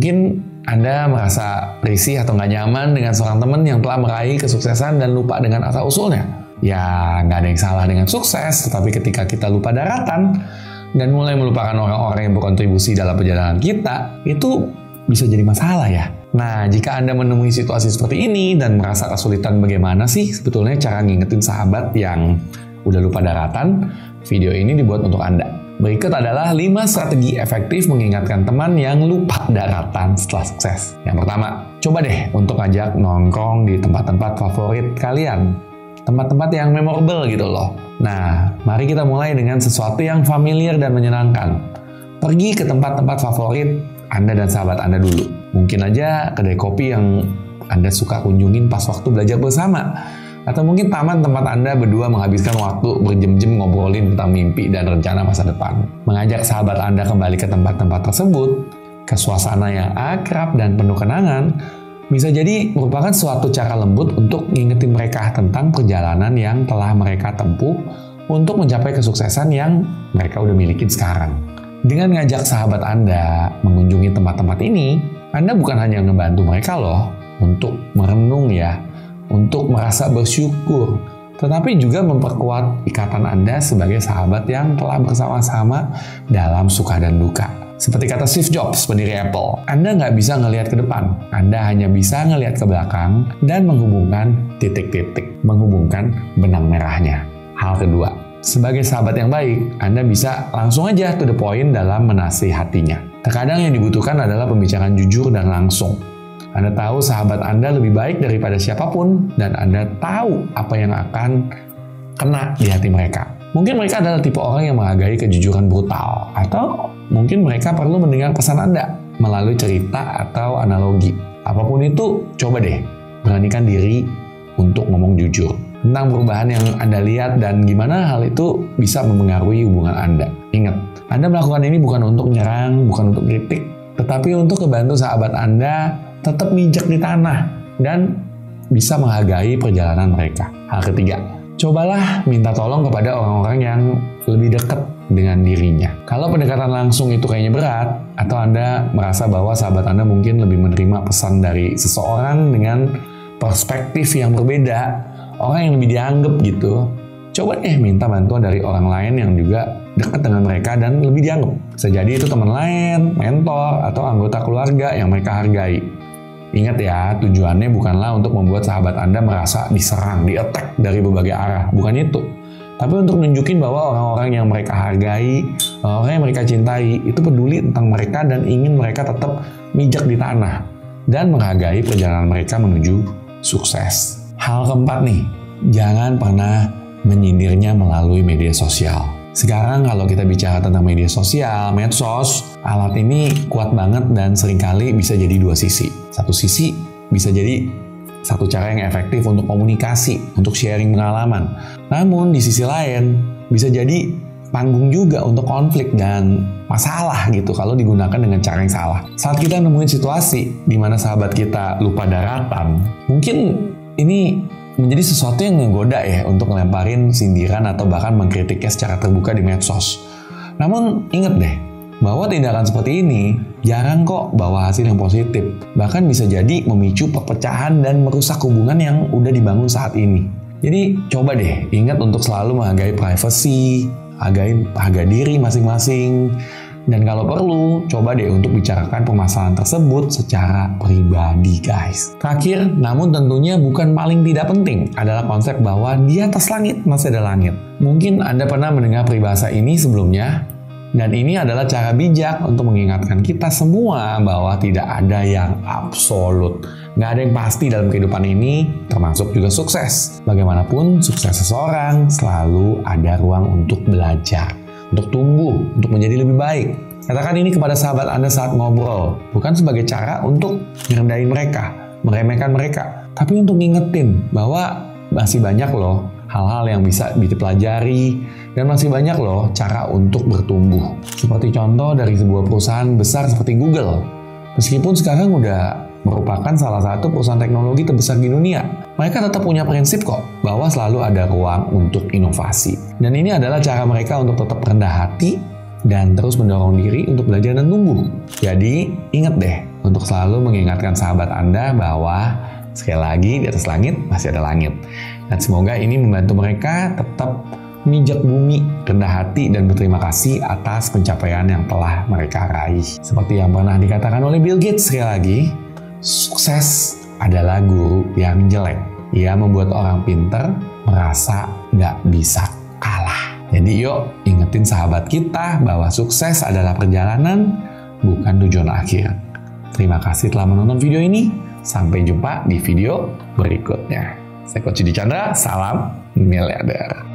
Mungkin Anda merasa risih atau nggak nyaman dengan seorang teman yang telah meraih kesuksesan dan lupa dengan asal-usulnya. Ya, nggak ada yang salah dengan sukses, tetapi ketika kita lupa daratan dan mulai melupakan orang-orang yang berkontribusi dalam perjalanan kita, itu bisa jadi masalah ya. Nah, jika Anda menemui situasi seperti ini dan merasa kesulitan bagaimana sih sebetulnya cara ngingetin sahabat yang udah lupa daratan, video ini dibuat untuk Anda. Berikut adalah 5 strategi efektif mengingatkan teman yang lupa daratan setelah sukses. Yang pertama, coba deh untuk ajak nongkrong di tempat-tempat favorit kalian. Tempat-tempat yang memorable gitu loh. Nah, mari kita mulai dengan sesuatu yang familiar dan menyenangkan. Pergi ke tempat-tempat favorit Anda dan sahabat Anda dulu. Mungkin aja kedai kopi yang Anda suka kunjungin pas waktu belajar bersama atau mungkin taman tempat Anda berdua menghabiskan waktu berjam-jam ngobrolin tentang mimpi dan rencana masa depan. Mengajak sahabat Anda kembali ke tempat-tempat tersebut, ke suasana yang akrab dan penuh kenangan, bisa jadi merupakan suatu cara lembut untuk ngingetin mereka tentang perjalanan yang telah mereka tempuh untuk mencapai kesuksesan yang mereka udah milikin sekarang. Dengan ngajak sahabat Anda mengunjungi tempat-tempat ini, Anda bukan hanya ngebantu mereka loh untuk merenung ya untuk merasa bersyukur, tetapi juga memperkuat ikatan Anda sebagai sahabat yang telah bersama-sama dalam suka dan duka. Seperti kata Steve Jobs, pendiri Apple, Anda nggak bisa ngelihat ke depan, Anda hanya bisa ngelihat ke belakang dan menghubungkan titik-titik, menghubungkan benang merahnya. Hal kedua, sebagai sahabat yang baik, Anda bisa langsung aja to the point dalam menasihatinya. Terkadang yang dibutuhkan adalah pembicaraan jujur dan langsung, anda tahu sahabat Anda lebih baik daripada siapa pun dan Anda tahu apa yang akan kena di hati mereka. Mungkin mereka adalah tipe orang yang menghargai kejujuran brutal atau mungkin mereka perlu mendengar pesan Anda melalui cerita atau analogi. Apa pun itu, coba deh beranikan diri untuk ngomong jujur tentang perubahan yang Anda lihat dan gimana hal itu bisa mempengaruhi hubungan Anda. Ingat, Anda melakukan ini bukan untuk nyerang, bukan untuk kritik, tetapi untuk membantu sahabat Anda tetap mijak di tanah dan bisa menghargai perjalanan mereka. Hal ketiga, cobalah minta tolong kepada orang-orang yang lebih dekat dengan dirinya. Kalau pendekatan langsung itu kayaknya berat, atau Anda merasa bahwa sahabat Anda mungkin lebih menerima pesan dari seseorang dengan perspektif yang berbeda, orang yang lebih dianggap gitu, coba eh minta bantuan dari orang lain yang juga dekat dengan mereka dan lebih dianggap. Bisa jadi itu teman lain, mentor, atau anggota keluarga yang mereka hargai. Ingat ya, tujuannya bukanlah untuk membuat sahabat Anda merasa diserang, di-attack dari berbagai arah. Bukan itu. Tapi untuk nunjukin bahwa orang-orang yang mereka hargai, orang yang mereka cintai, itu peduli tentang mereka dan ingin mereka tetap mijak di tanah. Dan menghargai perjalanan mereka menuju sukses. Hal keempat nih, jangan pernah menyindirnya melalui media sosial. Sekarang kalau kita bicara tentang media sosial, medsos, alat ini kuat banget dan sering kali bisa jadi dua sisi. Satu sisi bisa jadi satu cara yang efektif untuk komunikasi, untuk sharing pengalaman. Namun di sisi lain bisa jadi panggung juga untuk konflik dan masalah gitu kalau digunakan dengan cara yang salah. Saat kita nemuin situasi di mana sahabat kita lupa daratan, mungkin ini menjadi sesuatu yang menggoda ya untuk ngelemparin sindiran atau bahkan mengkritiknya secara terbuka di medsos. Namun ingat deh, bahwa tindakan seperti ini jarang kok bawa hasil yang positif. Bahkan bisa jadi memicu perpecahan dan merusak hubungan yang udah dibangun saat ini. Jadi coba deh ingat untuk selalu menghargai privasi, hargai harga diri masing-masing, dan kalau perlu, coba deh untuk bicarakan permasalahan tersebut secara pribadi guys. Terakhir, namun tentunya bukan paling tidak penting, adalah konsep bahwa di atas langit masih ada langit. Mungkin Anda pernah mendengar peribahasa ini sebelumnya, dan ini adalah cara bijak untuk mengingatkan kita semua bahwa tidak ada yang absolut. Nggak ada yang pasti dalam kehidupan ini, termasuk juga sukses. Bagaimanapun, sukses seseorang selalu ada ruang untuk belajar untuk tumbuh, untuk menjadi lebih baik. Katakan ini kepada sahabat Anda saat ngobrol, bukan sebagai cara untuk merendahin mereka, meremehkan mereka, tapi untuk ngingetin bahwa masih banyak loh hal-hal yang bisa dipelajari dan masih banyak loh cara untuk bertumbuh. Seperti contoh dari sebuah perusahaan besar seperti Google. Meskipun sekarang udah merupakan salah satu perusahaan teknologi terbesar di dunia. Mereka tetap punya prinsip kok bahwa selalu ada ruang untuk inovasi. Dan ini adalah cara mereka untuk tetap rendah hati dan terus mendorong diri untuk belajar dan tumbuh. Jadi, ingat deh, untuk selalu mengingatkan sahabat Anda bahwa sekali lagi di atas langit masih ada langit. Dan semoga ini membantu mereka tetap mijak bumi, rendah hati, dan berterima kasih atas pencapaian yang telah mereka raih. Seperti yang pernah dikatakan oleh Bill Gates sekali lagi, sukses adalah guru yang jelek. Ia membuat orang pinter merasa nggak bisa kalah. Jadi yuk ingetin sahabat kita bahwa sukses adalah perjalanan, bukan tujuan akhir. Terima kasih telah menonton video ini. Sampai jumpa di video berikutnya. Saya Coach Chandra, salam miliarder.